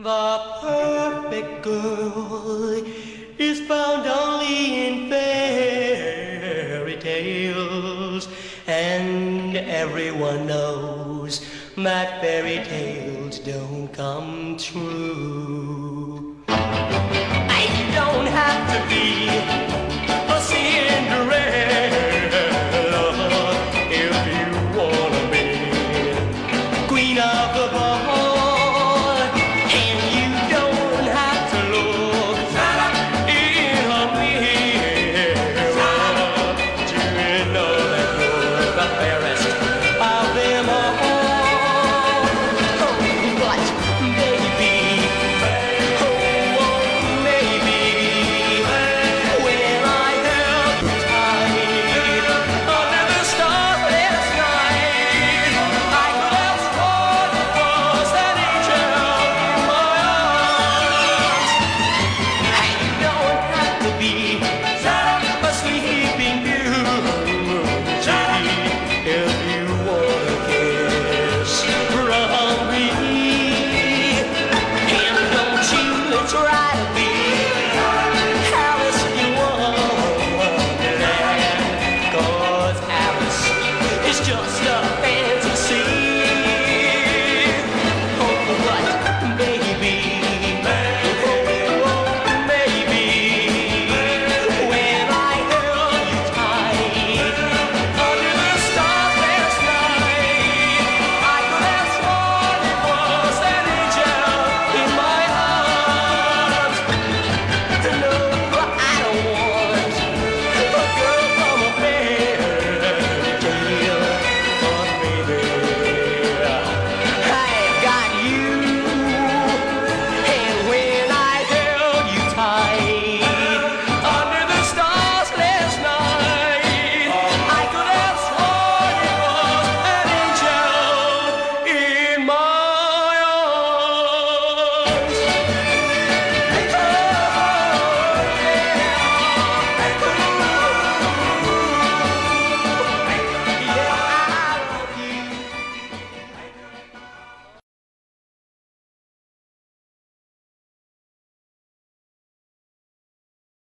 The perfect girl is found only in fairy tales, and everyone knows that fairy tales don't come true. I don't have to be